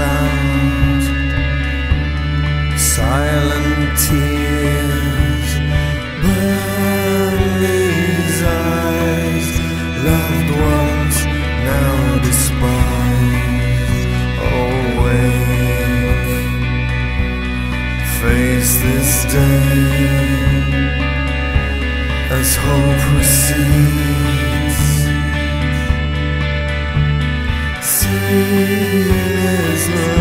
bound silent tears burn these eyes loved ones now despise. awake face this day as hope recedes Jesus.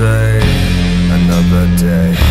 say another day.